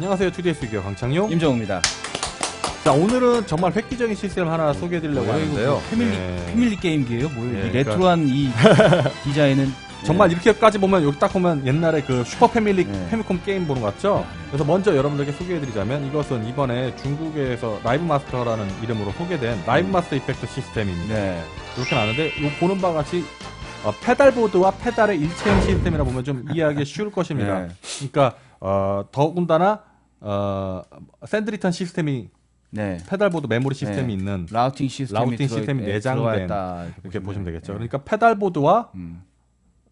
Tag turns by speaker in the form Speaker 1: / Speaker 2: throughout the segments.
Speaker 1: 안녕하세요. Todays Gear 강창용.
Speaker 2: 임정우입니다.
Speaker 1: 자, 오늘은 정말 획기적인 시스템 하나 소개해드리려고 하는데요.
Speaker 2: 뭐 패밀리
Speaker 1: 네.
Speaker 2: 패밀리 게임기예요? 뭐예요?
Speaker 1: 네,
Speaker 2: 이 레트로한 이 디자인은
Speaker 1: 정말
Speaker 2: 네.
Speaker 1: 이렇게까지 보면 여기 딱 보면 옛날에 그 슈퍼 패밀리
Speaker 2: 네.
Speaker 1: 패미콤 게임 보는 것 같죠? 그래서 먼저 여러분들께 소개해드리자면 이것은 이번에 중국에서 Live Master라는 이름으로 소개된 Live Master effect 시스템입니다.
Speaker 2: 네.
Speaker 1: 이렇게 나왔는데 요 보는 바와 같이 어, pedalboard와 페달의 일체형 시스템이라 보면 좀 이해하기 쉬울 것입니다.
Speaker 2: 네.
Speaker 1: 그러니까 어, 더군다나 어, send return 시스템이
Speaker 2: 네.
Speaker 1: pedalboard 메모리 시스템이
Speaker 2: 네.
Speaker 1: 있는
Speaker 2: routing 시스템이
Speaker 1: routing 시스템이
Speaker 2: 들어-
Speaker 1: 내장된 이렇게 보시면 되겠죠.
Speaker 2: 네.
Speaker 1: 그러니까 pedalboard와
Speaker 2: 음.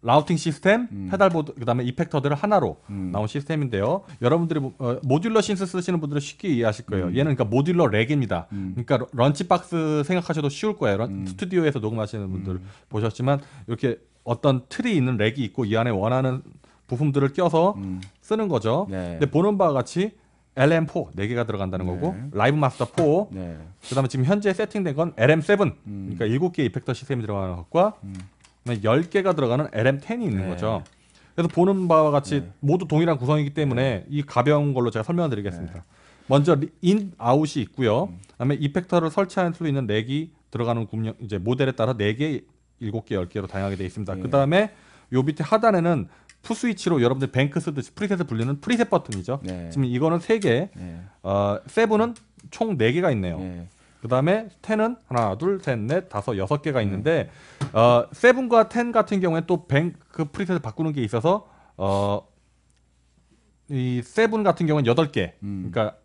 Speaker 1: routing 시스템,
Speaker 2: 음.
Speaker 1: pedalboard, 그다음에 effector들을 하나로
Speaker 2: 음.
Speaker 1: 나온 시스템인데요. 여러분들이 뭐, 어, modular synth 쓰시는 분들은 쉽게 이해하실 거예요.
Speaker 2: 음.
Speaker 1: 얘는 그러니까 modular rack입니다.
Speaker 2: 음.
Speaker 1: 그러니까 러- lunchbox 생각하셔도 쉬울 거예요. 런-
Speaker 2: 음.
Speaker 1: 스튜디오에서 녹음하시는 분들 보셨지만 이렇게 어떤 틀이 있는 rack이 있고 이 안에 원하는 부품들을 껴서
Speaker 2: 음.
Speaker 1: 쓰는 거죠.
Speaker 2: 네.
Speaker 1: 근데 보는 바와 같이 LM4 4개가 들어간다는
Speaker 2: 네.
Speaker 1: 거고 Live Master 4
Speaker 2: 네.
Speaker 1: 그다음에 지금 현재 세팅된 건 LM7
Speaker 2: 음.
Speaker 1: 그러니까 7개 effector 시스템이 들어가는 것과 그다음에 10개가 들어가는 LM10이 있는
Speaker 2: 네.
Speaker 1: 거죠. 그래서 보는 바와 같이
Speaker 2: 네.
Speaker 1: 모두 동일한 구성이기 때문에 이 가벼운 걸로 제가 설명을 드리겠습니다. 먼저 리- 인 아웃이 있고요. 그다음에 effector를 설치할 수 있는 rack이 들어가는 구멍 이제 모델에 따라 4개, 7개, 10개로 다양하게 되어 있습니다.
Speaker 2: 네.
Speaker 1: 그다음에 요 밑에 하단에는 푸스위치로 여러분들 bank 쓰듯이 preset을 불리는 preset 버튼이죠.
Speaker 2: 네.
Speaker 1: 지금 이거는 3개,
Speaker 2: 네.
Speaker 1: 어, seven은 총 4개가 있네요.
Speaker 2: 네.
Speaker 1: 그다음에 10은 하나, 둘, 셋, 넷, 다섯, 여섯 개가 있는데 어, seven과 10 같은 경우에 또 bank preset을 바꾸는 게 있어서 어, 이 seven 같은 경우는 여덟 개.
Speaker 2: 음.
Speaker 1: 그러니까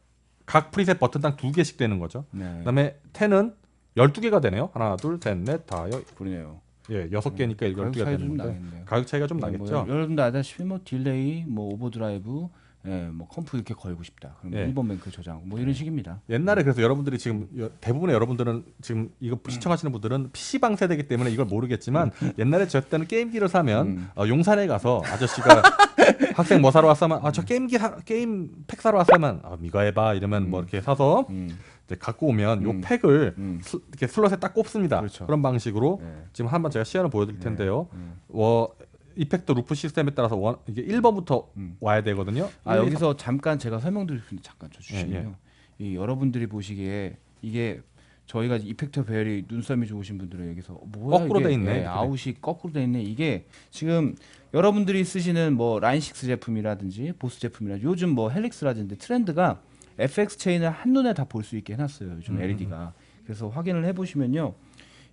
Speaker 1: 각 preset 버튼당 두 개씩 되는 거죠.
Speaker 2: 네.
Speaker 1: 그다음에 10은 12개가 되네요. 하나, 둘, 셋, 넷, 다, 여,
Speaker 2: 그러네요.
Speaker 1: 예, 여섯 개니까
Speaker 2: 가격
Speaker 1: 12개가
Speaker 2: 차이
Speaker 1: 되는
Speaker 2: 좀
Speaker 1: 건데
Speaker 2: 나겠네요.
Speaker 1: 가격 차이가 좀
Speaker 2: 네,
Speaker 1: 나겠죠.
Speaker 2: 뭐 여러분들 아다시피 뭐 delay, 뭐 overdrive, 예, 뭐 comp 이렇게 걸고 싶다. 그럼
Speaker 1: 예.
Speaker 2: 1번 bank 저장, 뭐 이런 식입니다.
Speaker 1: 옛날에 그래서 여러분들이 지금 여- 대부분의 여러분들은 지금 이거 시청하시는 분들은 PC방 세대이기 때문에 이걸 모르겠지만 옛날에 저 때는 게임기를 사면
Speaker 2: 음.
Speaker 1: 어, 용산에 가서 아저씨가 학생 뭐 사러 왔으면 아저 게임기 사, 게임 팩 사러 왔으면 아 이거 해봐 이러면 뭐 이렇게 사서
Speaker 2: 음.
Speaker 1: 이제 갖고 오면 요
Speaker 2: 음.
Speaker 1: 팩을
Speaker 2: 음.
Speaker 1: 스- 이렇게 슬롯에 딱 꼽습니다.
Speaker 2: 그렇죠.
Speaker 1: 그런 방식으로
Speaker 2: 네.
Speaker 1: 지금 한번 제가 시연을 보여드릴 텐데요.
Speaker 2: 음.
Speaker 1: 어, effector 루프 시스템에 따라서 one, 이게 1번부터
Speaker 2: 음.
Speaker 1: 와야 되거든요.
Speaker 2: 아
Speaker 1: 1, 2,
Speaker 2: 여기서 잠깐 제가 설명드릴 수 있는데 잠깐 저
Speaker 1: 예,
Speaker 2: 주시면요. 이 여러분들이 보시기에 이게 저희가 effector 배열이 눈썰미 좋으신 분들은 여기서 뭐야
Speaker 1: 거꾸로
Speaker 2: 이게
Speaker 1: 돼 있네.
Speaker 2: 예, 아웃이 거꾸로 돼 있네. 이게 지금 여러분들이 쓰시는 뭐 라인 6 제품이라든지 보스 제품이라 요즘 뭐 헬릭스라든지 트렌드가 FX 체인을 한눈에 다 볼 수 있게 해놨어요.
Speaker 1: 음,
Speaker 2: 요즘 LED가. 그래서 확인을 해보시면요.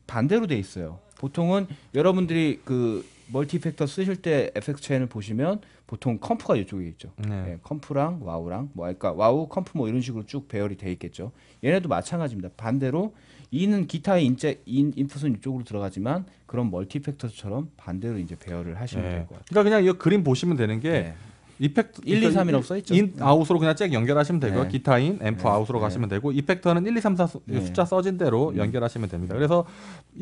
Speaker 2: 반대로 돼 있어요. 보통은 여러분들이 그 multi effector 쓰실 때 FX 체인을 보시면 보통 comp가 이쪽에 있죠.
Speaker 1: 네.
Speaker 2: 예, comp랑 wah랑 뭐 그러니까 wah comp 뭐 이런 식으로 쭉 배열이 돼 있겠죠. 얘네도 마찬가지입니다. 반대로 얘는 기타의 인제 인, input은 이쪽으로 들어가지만 그런 multi effector처럼 반대로 이제 배열을 하시면
Speaker 1: 네.
Speaker 2: 될것 같아요.
Speaker 1: 그러니까 그냥 이 그림 보시면 되는 게
Speaker 2: 네.
Speaker 1: effect
Speaker 2: 1, 2, 3이라고 써 있죠.
Speaker 1: in out으로 그냥 잭 연결하시면 되고요.
Speaker 2: 네.
Speaker 1: 기타 in 앰프
Speaker 2: 네.
Speaker 1: out으로
Speaker 2: 네.
Speaker 1: 가시면 되고 effector는 1, 2, 3, 4 수,
Speaker 2: 네.
Speaker 1: 숫자 써진 대로
Speaker 2: 음.
Speaker 1: 연결하시면 됩니다. 그래서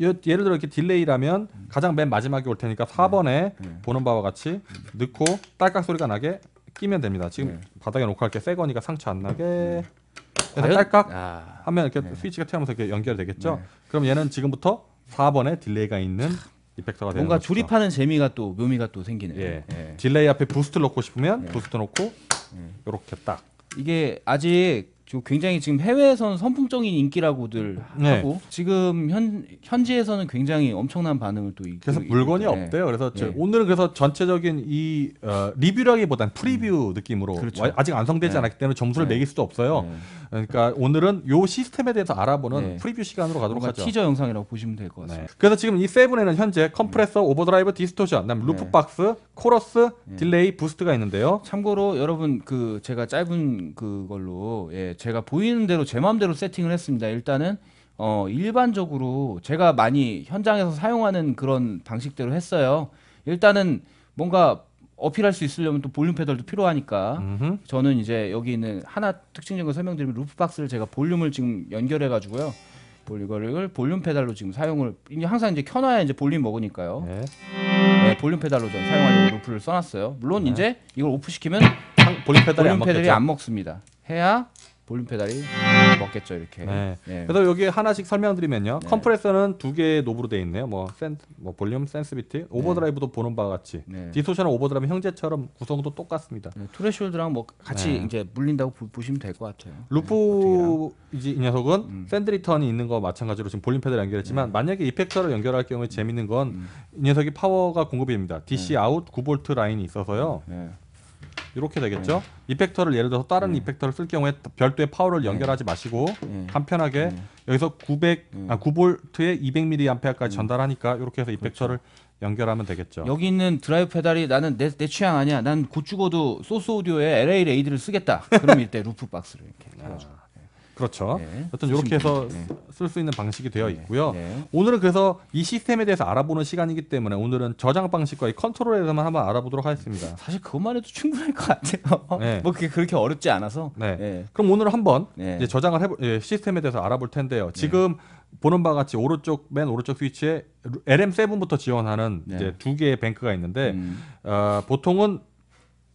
Speaker 1: 요- 예를 들어 이렇게 delay라면 가장 맨 마지막에 올 테니까 4번에
Speaker 2: 네.
Speaker 1: 보는 바와 같이 넣고 딸깍 소리가 나게 끼면 됩니다. 지금
Speaker 2: 네.
Speaker 1: 바닥에 놓고 할게 새 거니까 상처 안 나게 그래서 딸깍
Speaker 2: 아,
Speaker 1: 하면 이렇게
Speaker 2: 네.
Speaker 1: 스위치가 튀어나오면서 이렇게 연결이 되겠죠.
Speaker 2: 네.
Speaker 1: 그럼 얘는 지금부터 4번에 delay가 있는 effector가 되는
Speaker 2: 뭔가
Speaker 1: 것이죠.
Speaker 2: 조립하는 재미가 또 묘미가 또 생기네요.
Speaker 1: 예.
Speaker 2: 예.
Speaker 1: delay 앞에 boost 넣고 싶으면
Speaker 2: 네.
Speaker 1: boost 넣고 이렇게 딱
Speaker 2: 이게 아직 저 굉장히 지금 해외에서는 선풍적인 인기라고들
Speaker 1: 네.
Speaker 2: 하고 지금 현 현지에서는 굉장히 엄청난 반응을 또 이-
Speaker 1: 그래서
Speaker 2: 이-
Speaker 1: 물건이
Speaker 2: 네.
Speaker 1: 없대요. 그래서 저
Speaker 2: 네.
Speaker 1: 오늘은 그래서 전체적인 이 어, 리뷰라기보단 preview 느낌으로
Speaker 2: 그렇죠.
Speaker 1: 와- 아직 완성되지
Speaker 2: 네.
Speaker 1: 않았기 때문에 점수를
Speaker 2: 네.
Speaker 1: 매길 수도 없어요.
Speaker 2: 네.
Speaker 1: 그러니까 오늘은 요 시스템에 대해서 알아보는
Speaker 2: 네.
Speaker 1: preview 시간으로 가도록 하죠.
Speaker 2: 티저 영상이라고 보시면 될것
Speaker 1: 네.
Speaker 2: 같습니다.
Speaker 1: 그래서 지금 이 세븐에는 현재 compressor, overdrive, distortion, 그다음에 루프
Speaker 2: 네.
Speaker 1: 박스, 코러스, delay, boost가 있는데요.
Speaker 2: 참고로 여러분 그 제가 짧은 그걸로 예 제가 보이는 대로 제 마음대로 세팅을 했습니다. 일단은 어 일반적으로 제가 많이 현장에서 사용하는 그런 방식대로 했어요. 일단은 뭔가 어필할 수 있으려면 또 볼륨 페달도 필요하니까
Speaker 1: 음흠.
Speaker 2: 저는 이제 여기 있는 하나 특징적인 걸 설명드리면 루프 박스를 제가 볼륨을 지금 연결해 가지고요. 볼 이거를 볼륨 페달로 지금 사용을 항상 이제 켜놔야 이제 볼륨 먹으니까요.
Speaker 1: 네.
Speaker 2: 네, 볼륨 페달로 전 사용하려고 루프를 써놨어요. 물론 이제 이걸 off 시키면
Speaker 1: 상- 볼륨 페달이
Speaker 2: 볼륨
Speaker 1: 안
Speaker 2: 페달이. 안 먹습니다. 해야 볼륨 페달이 먹겠죠 이렇게.
Speaker 1: 네.
Speaker 2: 예.
Speaker 1: 그래서 여기 하나씩 설명드리면요.
Speaker 2: 네.
Speaker 1: compressor는 두 개의 knob로 되어 있네요. 뭐, 센, 뭐 볼륨, sensitivity, overdrive도 보는 바와 같이
Speaker 2: 네.
Speaker 1: distortion은 overdrive 형제처럼 구성도 똑같습니다.
Speaker 2: 네, threshold랑 뭐 같이
Speaker 1: 네.
Speaker 2: 이제 물린다고 보, 보시면 될 것 같아요.
Speaker 1: 루프 이제 이 녀석은
Speaker 2: 음.
Speaker 1: send return이 있는 거 마찬가지로 지금 볼륨 페달을 연결했지만
Speaker 2: 네.
Speaker 1: 만약에 effector를 연결할 경우에 재밌는 건이
Speaker 2: 음.
Speaker 1: 녀석이 파워가 공급입니다. DC
Speaker 2: 네.
Speaker 1: 아웃 9V 라인이 있어서요.
Speaker 2: 예.
Speaker 1: 이렇게 되겠죠. effector를 예를 들어서 다른
Speaker 2: 네.
Speaker 1: effector를 쓸 경우에 별도의 파워를
Speaker 2: 네.
Speaker 1: 연결하지 마시고
Speaker 2: 예.
Speaker 1: 간편하게
Speaker 2: 네.
Speaker 1: 여기서 900
Speaker 2: 음.
Speaker 1: 아 9V에 200mAh까지
Speaker 2: 음.
Speaker 1: 전달하니까 이렇게 해서 effector를 연결하면 되겠죠.
Speaker 2: 여기 있는 드라이브 페달이 나는 내, 내 취향 아니야. 난 곧 죽어도 소스 오디오에 LA Lady를 쓰겠다. 그럼 이때 루프 박스를 이렇게 해가지고.
Speaker 1: 그렇죠.
Speaker 2: 네.
Speaker 1: 어떤 이렇게 해서
Speaker 2: 네.
Speaker 1: 쓸수 있는 방식이 되어
Speaker 2: 네.
Speaker 1: 있고요.
Speaker 2: 네.
Speaker 1: 오늘은 그래서 이 시스템에 대해서 알아보는 시간이기 때문에 오늘은 저장 방식과 이 컨트롤에 대해서만 한번 알아보도록 하겠습니다.
Speaker 2: 사실 그것만 해도 충분할 것 같아요.
Speaker 1: 네.
Speaker 2: 뭐 그게 그렇게 어렵지 않아서.
Speaker 1: 네.
Speaker 2: 예.
Speaker 1: 그럼 오늘 한번
Speaker 2: 네.
Speaker 1: 이제 저장을 해볼 예, 시스템에 대해서 알아볼 텐데요. 지금 보는 바와 같이 오른쪽 맨 오른쪽 스위치에 LM7부터 지원하는
Speaker 2: 네.
Speaker 1: 이제 두 개의 뱅크가 있는데
Speaker 2: 음.
Speaker 1: 어, 보통은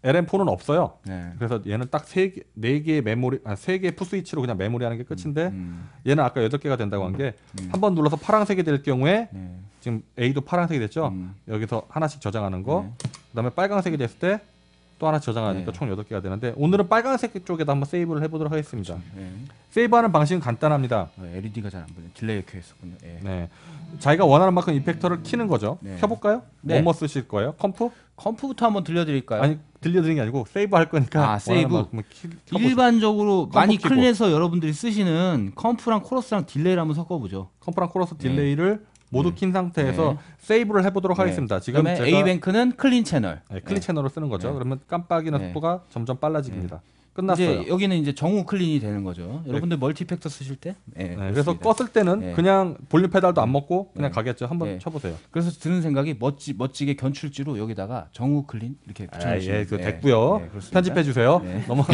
Speaker 1: LM4는 없어요.
Speaker 2: 네.
Speaker 1: 그래서 얘는 딱 세 개, 네 개의 메모리, 아, 세 개의 푸 스위치로 그냥 메모리 하는 게 끝인데
Speaker 2: 음.
Speaker 1: 얘는 아까 여덟 개가 된다고 한게한
Speaker 2: 음.
Speaker 1: 번 눌러서 파란색이 될 경우에
Speaker 2: 네.
Speaker 1: 지금 A도 파란색이 됐죠.
Speaker 2: 음.
Speaker 1: 여기서 하나씩 저장하는 거.
Speaker 2: 네.
Speaker 1: 그 다음에 빨간색이 됐을 때 또 하나 저장하니까
Speaker 2: 네.
Speaker 1: 총 여덟 개가 되는데 오늘은 빨간색 쪽에다 한번 세이브를 해보도록 하겠습니다.
Speaker 2: 네.
Speaker 1: 세이브하는 방식은 간단합니다.
Speaker 2: 어, LED가 잘 안 보여. delay 켜 있었군요. 예.
Speaker 1: 네. 자기가 원하는 만큼 effector를 키는 거죠.
Speaker 2: 네.
Speaker 1: 켜볼까요?
Speaker 2: 네.
Speaker 1: 뭐뭐 쓰실 거예요?
Speaker 2: comp? comp부터 한번 들려드릴까요?
Speaker 1: 아니 들려드리는 게 아니고 세이브 할 거니까
Speaker 2: 아, 세이브. 일반적으로 많이. clean해서 여러분들이 쓰시는 comp랑 코러스랑 delay를 한번 섞어보죠.
Speaker 1: comp랑 코러스 delay를 모두
Speaker 2: 네.
Speaker 1: 킨 상태에서
Speaker 2: 네.
Speaker 1: 세이브를 해보도록 하겠습니다. 지금
Speaker 2: A뱅크는 클린 채널.
Speaker 1: 네, clean 채널로 쓰는 거죠.
Speaker 2: 네.
Speaker 1: 그러면 깜빡이는
Speaker 2: 네.
Speaker 1: 속도가 점점 빨라집니다. 끝났어요.
Speaker 2: 이제 여기는 이제 정우 clean이 되는 거죠. 여러분들 multi effector 쓰실 때. 네,
Speaker 1: 네, 그래서. 껐을 때는
Speaker 2: 네.
Speaker 1: 그냥 볼륨 페달도 안 먹고 그냥
Speaker 2: 네.
Speaker 1: 가겠죠. 한번
Speaker 2: 네.
Speaker 1: 쳐보세요.
Speaker 2: 그래서 드는 생각이 멋지 멋지게 견출지로 여기다가 정우 clean 이렇게
Speaker 1: 아,
Speaker 2: 붙여주시면
Speaker 1: 예, 그 됐고요. 편집해 주세요.
Speaker 2: 네.
Speaker 1: 넘어.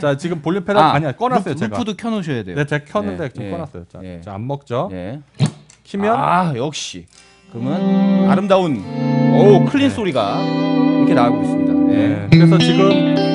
Speaker 1: 자, 지금 볼륨 페달 아, 니야 꺼놨어요
Speaker 2: 루프,
Speaker 1: 제가.
Speaker 2: 루프도 켜놓으셔야 돼요.
Speaker 1: 네, 제가 켰는데
Speaker 2: 네, 네.
Speaker 1: 꺼놨어요. 자,
Speaker 2: 네.
Speaker 1: 자, 안 먹죠.
Speaker 2: 네.
Speaker 1: 키면
Speaker 2: 아 역시 그러면 아름다운 오 clean 소리가 이렇게 나오고 있습니다. 네.
Speaker 1: 네. 그래서 지금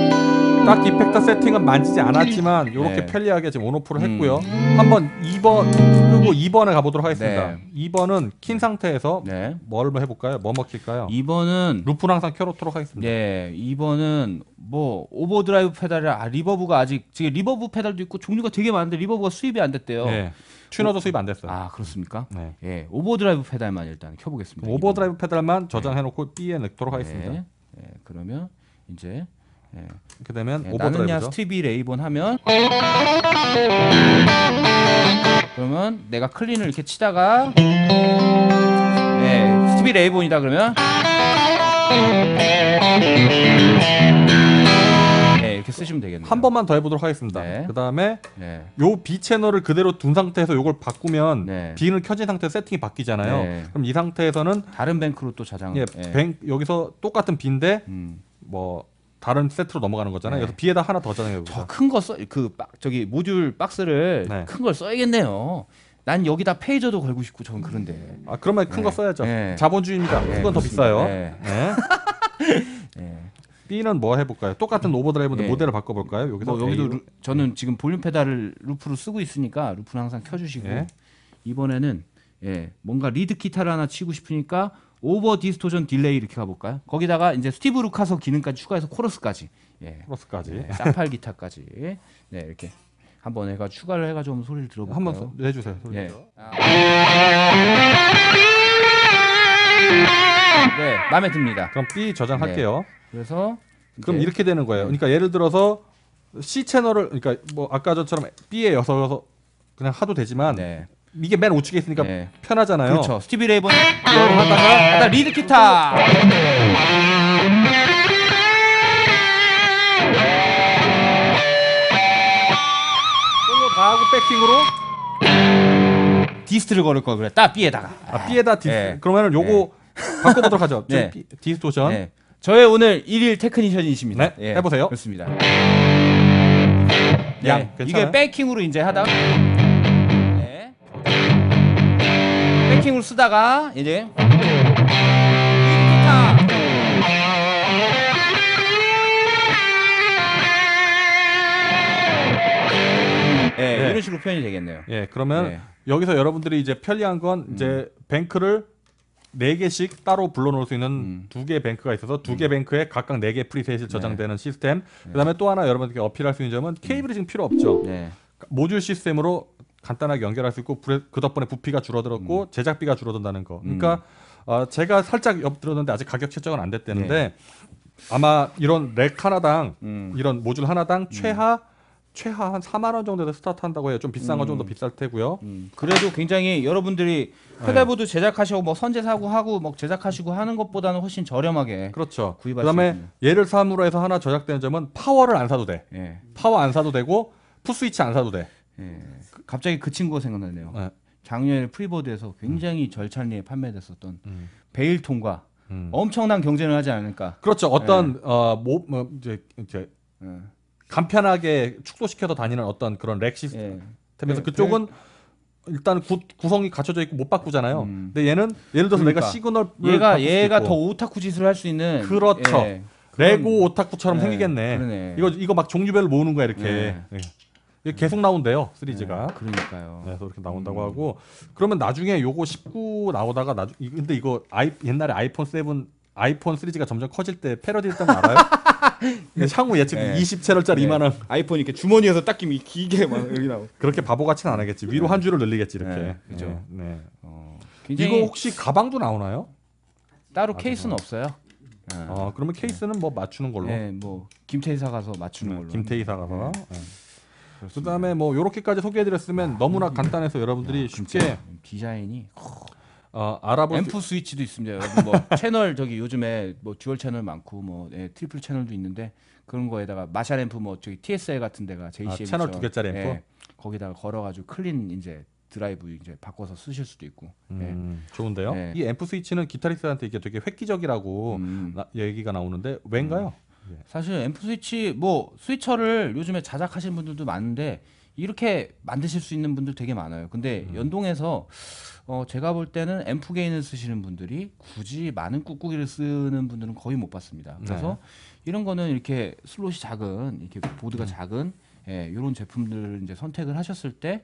Speaker 1: 딱 effector 세팅은 만지지 않았지만 이렇게
Speaker 2: 네.
Speaker 1: 편리하게 지금 on off를
Speaker 2: 음.
Speaker 1: 했고요. 한번 2번 끄고 2번에 가보도록 하겠습니다.
Speaker 2: 네.
Speaker 1: 2번은 킨 상태에서
Speaker 2: 네.
Speaker 1: 뭘 해볼까요? 뭐 먹힐까요?
Speaker 2: 2번은
Speaker 1: 루프는 항상 켜놓도록 하겠습니다.
Speaker 2: 네, 2번은 뭐 overdrive 페달이라 아, reverb가 아직 지금 reverb 페달도 있고 종류가 되게 많은데 reverb가 수입이 안 됐대요.
Speaker 1: 네. 튜너도 수입 안 됐어요.
Speaker 2: 아 그렇습니까?
Speaker 1: 네.
Speaker 2: 예, overdrive 페달만 일단 켜보겠습니다.
Speaker 1: overdrive 페달만 저장해놓고 B에 넣도록
Speaker 2: 네.
Speaker 1: 하겠습니다.
Speaker 2: 네, 그러면 이제 예,
Speaker 1: 이렇게 되면
Speaker 2: 네, 나는 야
Speaker 1: overdrive죠.
Speaker 2: 스티비 레이본 하면 그러면 내가 clean을 이렇게 치다가 네, 스티비 레이본이다 그러면 네, 이렇게 쓰시면 되겠네요.
Speaker 1: 한 번만 더 해보도록 하겠습니다.
Speaker 2: 네.
Speaker 1: 그 다음에
Speaker 2: 네.
Speaker 1: 요 B 채널을 그대로 둔 상태에서 요걸 바꾸면
Speaker 2: 네.
Speaker 1: B는 켜진 상태에서 세팅이 바뀌잖아요.
Speaker 2: 네.
Speaker 1: 그럼 이 상태에서는
Speaker 2: 다른 bank로 또 저장.
Speaker 1: 예,
Speaker 2: 예.
Speaker 1: 뱅, 여기서 똑같은 B인데
Speaker 2: 음.
Speaker 1: 뭐 다른 세트로 넘어가는 거잖아요.
Speaker 2: 네.
Speaker 1: 그래서 B에다 하나 더 저장해 보자.
Speaker 2: 저큰거 써 그 저기 모듈 박스를
Speaker 1: 네.
Speaker 2: 큰걸 써야겠네요. 난 여기다 phaser도 걸고 싶고 저는 그런데.
Speaker 1: 아 그러면 큰거
Speaker 2: 네.
Speaker 1: 써야죠.
Speaker 2: 네.
Speaker 1: 자본주의입니다.
Speaker 2: 네,
Speaker 1: 큰건 더. 비싸요.
Speaker 2: 네.
Speaker 1: 네.
Speaker 2: 예.
Speaker 1: B는 뭐 해볼까요? 똑같은 overdrive인데
Speaker 2: 네.
Speaker 1: 모델을 바꿔볼까요? 여기서
Speaker 2: 뭐 여기도? 루, 저는 지금 볼륨 페달을 루프로 쓰고 있으니까 루프는 항상 켜주시고
Speaker 1: 예.
Speaker 2: 이번에는 예 뭔가 리드 기타를 하나 치고 싶으니까 over distortion delay 이렇게 가볼까요? 거기다가 이제 스티브 루카서 기능까지 추가해서 코러스까지 예
Speaker 1: 플러스까지
Speaker 2: 네, 사팔 기타까지 네 이렇게 한번 해가 추가를 해가지고 한번 소리를 들어볼까요?
Speaker 1: 한번 써- 내주세요. 소리.
Speaker 2: 예. 아. 네 마음에 듭니다.
Speaker 1: 그럼 B 저장할게요.
Speaker 2: 그래서
Speaker 1: 그럼
Speaker 2: 이제
Speaker 1: 이렇게 되는 거예요. 그러니까 예를 들어서 C 채널을 그러니까 뭐 아까 전처럼 B에 여서 그냥 하도 되지만
Speaker 2: 네.
Speaker 1: 이게 맨 우측에 있으니까
Speaker 2: 네.
Speaker 1: 편하잖아요.
Speaker 2: 그렇죠. 스티비 레이 본 하다가 하다 리드 기타.
Speaker 1: 솔로 다 하고 backing으로
Speaker 2: dist를 걸을 걸 그랬다. B에다가.
Speaker 1: 아, B에다 dist
Speaker 2: 네.
Speaker 1: 그러면은 요거 바꿔보도록 하죠.
Speaker 2: 네.
Speaker 1: distortion.
Speaker 2: 네. 저의 오늘 일일 technician이십니다.
Speaker 1: 네, 해보세요.
Speaker 2: 그렇습니다.
Speaker 1: 양,
Speaker 2: 네,
Speaker 1: 괜찮아요?
Speaker 2: 이게 backing으로 이제 하다 backing으로 쓰다가 이제 기타. 이런 식으로 표현이 되겠네요.
Speaker 1: 예, 그러면
Speaker 2: 네.
Speaker 1: 여기서 여러분들이 이제 편리한 건 이제 뱅크를 네 개씩 따로 불러놓을 수 있는
Speaker 2: 음.
Speaker 1: 두 개의 뱅크가 있어서 두개 뱅크에 각각 네 개 preset이 저장되는 시스템. 그다음에 또 하나 여러분들께 어필할 수 있는 점은 케이블이 지금 필요 없죠.
Speaker 2: 네.
Speaker 1: 모듈 시스템으로 간단하게 연결할 수 있고 불에- 그 덕분에 부피가 줄어들었고
Speaker 2: 음.
Speaker 1: 제작비가 줄어든다는 거. 그러니까 어, 제가 살짝 엿들었는데 아직 가격 책정은 안 됐다는데 아마 이런 rack 하나당
Speaker 2: 네. 음.
Speaker 1: 이런 모듈 하나당 최하 최하 한 4만 원 정도에서 스타트한다고 해요. 좀 비싼 건 좀더 비쌀 테고요.
Speaker 2: 음, 그래도 굉장히 여러분들이 pedalboard 제작하시고 뭐 선재 사고 하고 뭐 제작하시고 하는 것보다는 훨씬 저렴하게
Speaker 1: 그렇죠.
Speaker 2: 구입할 수
Speaker 1: 그다음에. 얘를 삼으로 해서 하나 절약되는 점은 파워를 안 사도 돼.
Speaker 2: 예.
Speaker 1: 파워 안 사도 되고 footswitch 안 사도 돼.
Speaker 2: 예. 그- 갑자기 그 친구가 생각나네요.
Speaker 1: 네.
Speaker 2: 작년에 프리버드에서 굉장히 절찬리에 판매됐었던
Speaker 1: 음.
Speaker 2: 베일톤과
Speaker 1: 음.
Speaker 2: 엄청난 경쟁을 하지 않을까.
Speaker 1: 그렇죠. 어떤 어뭐 뭐, 이제 이제
Speaker 2: 예.
Speaker 1: 간편하게 축소시켜서 다니는 어떤 그런 rack 시스템에서
Speaker 2: 예. 네,
Speaker 1: 그쪽은 일단 구, 구성이 갖춰져 있고 못 바꾸잖아요.
Speaker 2: 음.
Speaker 1: 근데 얘는 예를 들어서
Speaker 2: 그러니까.
Speaker 1: 내가 시그널
Speaker 2: 얘가 얘가 더 오타쿠 짓을 할 수 있는
Speaker 1: 그렇죠.
Speaker 2: 예.
Speaker 1: 레고 오타쿠처럼
Speaker 2: 네,
Speaker 1: 생기겠네.
Speaker 2: 그러네.
Speaker 1: 이거 이거 막 종류별로 모으는 거야 이렇게.
Speaker 2: 네.
Speaker 1: 예. 계속 나온대요 시리즈가.
Speaker 2: 네, 그러니까요.
Speaker 1: 네, 그래서 이렇게 나온다고
Speaker 2: 음.
Speaker 1: 하고 그러면 나중에 요거 19 나오다가 나중 이- 근데 이거 아이 옛날에 아이폰 7 아이폰 시리즈가 점점 커질 때 패러디 했던 거 알아요? 향후 예측
Speaker 2: 네.
Speaker 1: 20채널짜리
Speaker 2: 네.
Speaker 1: 이만한
Speaker 2: 아이폰 이렇게 주머니에서 딱 끼면 기게 막 여기 나오고.
Speaker 1: 그렇게 바보같이는 안 하겠지 위로 한 줄을 늘리겠지 이렇게
Speaker 2: 네, 그죠.
Speaker 1: 네, 네.
Speaker 2: 어,
Speaker 1: 이거
Speaker 2: 굉장히
Speaker 1: 혹시 가방도 나오나요?
Speaker 2: 따로
Speaker 1: 아,
Speaker 2: 케이스는 없어요. 예.
Speaker 1: 어 그러면 케이스는 뭐 맞추는 걸로
Speaker 2: 네, 뭐 김태희 사 가서 맞추는 걸로.
Speaker 1: 김태희 사가서
Speaker 2: 네.
Speaker 1: 네. 그다음에 뭐 요렇게까지 소개해드렸으면 너무나 간단해서 여러분들이
Speaker 2: 아,
Speaker 1: 쉽게
Speaker 2: 진짜 디자인이
Speaker 1: 어, 알아볼 수
Speaker 2: 앰프 스위치도 있습니다. 여러분 뭐 채널 저기 요즘에 뭐 dual 채널 많고 뭐 예, 트리플 채널도 있는데 그런 거에다가 마샬 앰프 뭐 저기 TSL 같은 데가 JCM
Speaker 1: 아, 채널 두 개짜리 앰프?
Speaker 2: 거기다가 걸어가지고 clean 이제 드라이브 이제 바꿔서 쓰실 수도 있고. 예.
Speaker 1: 음, 좋은데요.
Speaker 2: 네.
Speaker 1: 이 앰프 스위치는 기타리스트한테 이게 되게 획기적이라고
Speaker 2: 음.
Speaker 1: 나- 얘기가 나오는데 왠가요?
Speaker 2: 사실 앰프 스위치 뭐 스위처를 요즘에 자작하시는 분들도 많은데 이렇게 만드실 수 있는 분들 되게 많아요. 근데
Speaker 1: 음.
Speaker 2: 연동해서 어 제가 볼 때는 앰프 gain을 쓰시는 분들이 굳이 많은 꾹꾹이를 쓰는 분들은 거의 못 봤습니다. 그래서
Speaker 1: 네.
Speaker 2: 이런 거는 이렇게 슬롯이 작은 이렇게 보드가
Speaker 1: 음.
Speaker 2: 작은 예, 이런 제품들을 이제 선택을 하셨을 때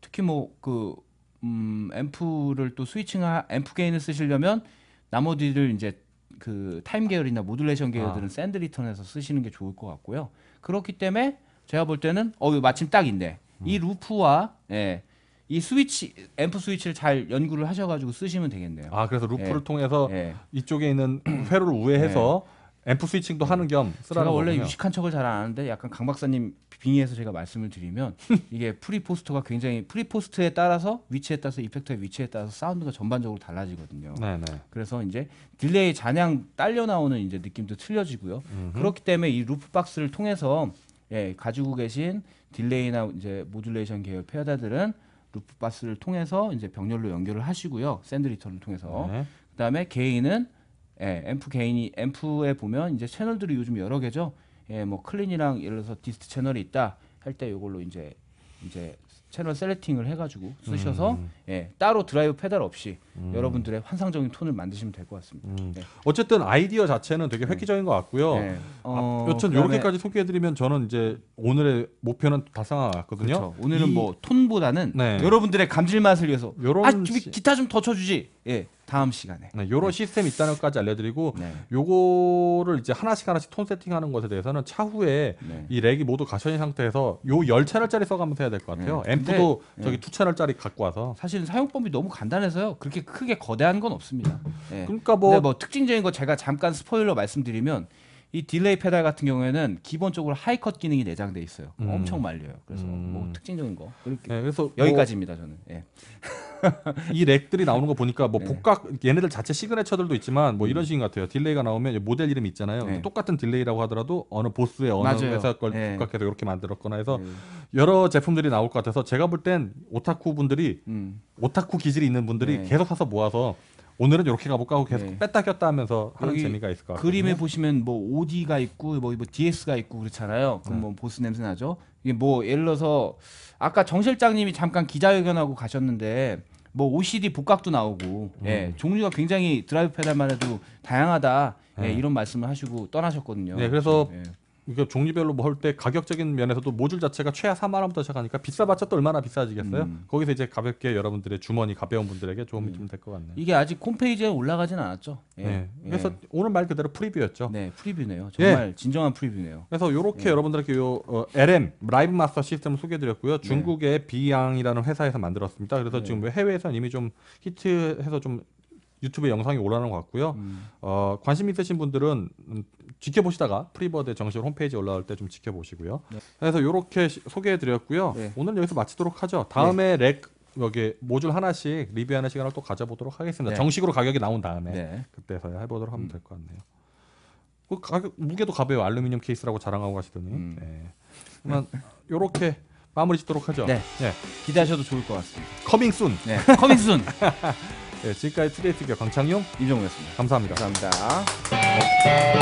Speaker 2: 특히 뭐그 음, 앰프를 또 switching 앰프 gain을 쓰시려면 나머지를 이제 그 타임 계열이나 modulation 계열들은
Speaker 1: 아.
Speaker 2: send return에서 쓰시는 게 좋을 것 같고요. 그렇기 때문에 제가 볼 때는 어 이거 마침 딱 있네.
Speaker 1: 음.
Speaker 2: 이 루프와 예, 이 스위치 앰프 스위치를 잘 연구를 하셔가지고 쓰시면 되겠네요.
Speaker 1: 아 그래서 루프를
Speaker 2: 예.
Speaker 1: 통해서
Speaker 2: 예.
Speaker 1: 이쪽에 있는 회로를 우회해서 앰프 switching도 하는 겸 쓰라는
Speaker 2: 제가 원래
Speaker 1: 거군요.
Speaker 2: 유식한 척을 잘 안 하는데 약간 강 박사님 빙의해서 제가 말씀을 드리면 이게 프리포스트가 굉장히 프리포스트에 따라서 위치에 따라서 effector의 위치에 따라서 사운드가 전반적으로 달라지거든요.
Speaker 1: 네네.
Speaker 2: 그래서 이제 delay 잔향 딸려 나오는 이제 느낌도 틀려지고요.
Speaker 1: 음흠.
Speaker 2: 그렇기 때문에 이 루프 박스를 통해서 예, 가지고 계신 delay나 이제 modulation 계열 페달들은 루프 박스를 통해서 이제 병렬로 연결을 하시고요. send return을 통해서
Speaker 1: 네.
Speaker 2: 그다음에 gain은 예, 앰프 gain이 앰프에 보면 이제 채널들이 요즘 여러 개죠. 예, 뭐 clean이랑 예를 들어서 dist 채널이 있다 할 때 이걸로 이제 이제 채널 selecting을 해가지고 쓰셔서
Speaker 1: 음.
Speaker 2: 예, 따로 드라이브 페달 없이 여러분들의 환상적인 톤을 만드시면 될 것 같습니다.
Speaker 1: 음.
Speaker 2: 네.
Speaker 1: 어쨌든 아이디어 자체는 되게 획기적인 것 같고요.
Speaker 2: 네.
Speaker 1: 어,
Speaker 2: 어,
Speaker 1: 여튼 이렇게까지 소개해드리면 저는 이제 오늘의 목표는 달성한 것 같거든요.
Speaker 2: 그렇죠. 오늘은
Speaker 1: 이-
Speaker 2: 뭐 톤보다는
Speaker 1: 네.
Speaker 2: 여러분들의 감질맛을 위해서
Speaker 1: 요런
Speaker 2: 아, 좀
Speaker 1: 시-
Speaker 2: 기타 좀 더 쳐주지. 예, 다음 시간에.
Speaker 1: 네, 요런 시스템 이 있다는 것까지 알려드리고
Speaker 2: 네.
Speaker 1: 요거를 이제 하나씩 하나씩 톤 세팅하는 것에 대해서는 차후에
Speaker 2: 네.
Speaker 1: 이 rack이 모두 갖춰진 상태에서 요 10채널짜리 써가면서 해야 될 것 같아요.
Speaker 2: 네.
Speaker 1: 앰프도
Speaker 2: 근데-
Speaker 1: 저기 2채널짜리 갖고 와서
Speaker 2: 사실은 사용법이 너무 간단해서요. 그렇게 크게 거대한 건 없습니다. 예.
Speaker 1: 그러니까
Speaker 2: 뭐,
Speaker 1: 뭐,
Speaker 2: 뭐 특징적인 거 제가 잠깐 스포일러 말씀드리면 이 delay 페달 같은 경우에는 기본적으로 high cut 기능이 내장돼 있어요.
Speaker 1: 음.
Speaker 2: 엄청 말려요. 그래서
Speaker 1: 음.
Speaker 2: 뭐 특징적인 거
Speaker 1: 네, 그래서
Speaker 2: 여기까지입니다. 저는. 예.
Speaker 1: 뭐이 rack들이 나오는 거 보니까 뭐
Speaker 2: 네.
Speaker 1: 복각 얘네들 자체 signature들도 있지만 뭐 이런 식인 것 같아요. delay가 나오면 모델 이름이 있잖아요.
Speaker 2: 네.
Speaker 1: 똑같은 delay라고 하더라도 어느 보스의 어느
Speaker 2: 맞아요.
Speaker 1: 회사 걸
Speaker 2: 네.
Speaker 1: 복각해서 이렇게 만들었거나 해서
Speaker 2: 예.
Speaker 1: 여러 제품들이 나올 것 같아서 제가 볼 땐 오타쿠 분들이
Speaker 2: 음.
Speaker 1: 오타쿠 기질이 있는 분들이
Speaker 2: 네. 계속
Speaker 1: 사서 모아서 오늘은 이렇게 가볼까 하고 계속
Speaker 2: 네.
Speaker 1: 뺐다 꼈다 하면서 하는
Speaker 2: 여기
Speaker 1: 재미가 있을 것 같아요.
Speaker 2: 그림에 보시면 뭐 OD가 있고 뭐, 뭐 DS가 있고 그렇잖아요. 그럼
Speaker 1: 네.
Speaker 2: 뭐 보스 냄새 나죠. 이게 뭐 예를 들어서 아까 정 실장님이 잠깐 기자회견하고 가셨는데 뭐 OCD 복각도 나오고 예, 종류가 굉장히 드라이브 페달만 해도 다양하다. 예,
Speaker 1: 네.
Speaker 2: 이런 말씀을 하시고 떠나셨거든요.
Speaker 1: 네, 그래서
Speaker 2: 예.
Speaker 1: 이거 종류별로 뭐 할 때 가격적인 면에서도 모듈 자체가 최하 4만 원부터 시작하니까 비싸봤자 또 얼마나 비싸지겠어요?
Speaker 2: 음.
Speaker 1: 거기서 이제 가볍게 여러분들의 주머니 가벼운 분들에게 도움이 좀 될 것 같네요.
Speaker 2: 이게 아직 홈페이지에 올라가진 않았죠. 예.
Speaker 1: 네.
Speaker 2: 예.
Speaker 1: 그래서 오늘 말 그대로 preview였죠.
Speaker 2: 네 preview네요.
Speaker 1: 예.
Speaker 2: 정말 진정한 preview네요.
Speaker 1: 그래서 이렇게
Speaker 2: 예.
Speaker 1: 여러분들께 요 어, LM 라이브 마스터 시스템을 소개해드렸고요. 중국의 비양이라는 회사에서 만들었습니다. 그래서
Speaker 2: 네.
Speaker 1: 지금 해외에서는 이미 좀 히트해서 좀 유튜브에 영상이 올라오는 것 같고요.
Speaker 2: 음.
Speaker 1: 어, 관심 있으신 분들은 음, 지켜보시다가 프리버드 정식 홈페이지 올라올 때 좀 지켜보시고요.
Speaker 2: 네.
Speaker 1: 그래서 이렇게 소개해드렸고요.
Speaker 2: 네.
Speaker 1: 오늘 여기서 마치도록 하죠. 다음에 rack 여기 모듈 하나씩 리뷰하는 시간을 또 가져보도록 하겠습니다.
Speaker 2: 네.
Speaker 1: 정식으로 가격이 나온 다음에
Speaker 2: 네.
Speaker 1: 그때서야 해보도록 하면
Speaker 2: 음.
Speaker 1: 될것 같네요. 그 가격 무게도 가벼워 알루미늄 케이스라고 자랑하고 가시더니.
Speaker 2: 음.
Speaker 1: 네. 그러면 이렇게 마무리 짓도록 하죠.
Speaker 2: 네.
Speaker 1: 네.
Speaker 2: 기대하셔도 좋을 것 같습니다.
Speaker 1: coming soon.
Speaker 2: 네. coming soon
Speaker 1: 네, 지금까지 투데이 TV의 강창용
Speaker 2: 임정우였습니다.
Speaker 1: 감사합니다.
Speaker 2: 감사합니다.